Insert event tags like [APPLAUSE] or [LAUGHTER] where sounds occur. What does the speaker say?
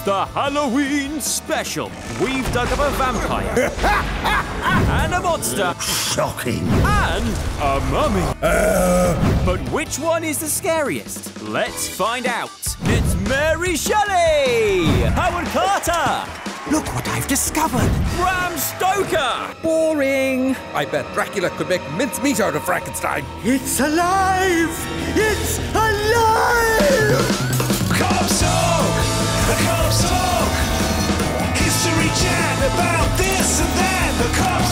It's the Halloween special. We've dug up a vampire [LAUGHS] and a monster Shocking. and a mummy. But which one is the scariest? Let's find out. It's Mary Shelley, Howard Carter, Look what I've discovered. Bram Stoker, Boring. I bet Dracula could make mincemeat out of Frankenstein. It's alive! It's about this and that. The cops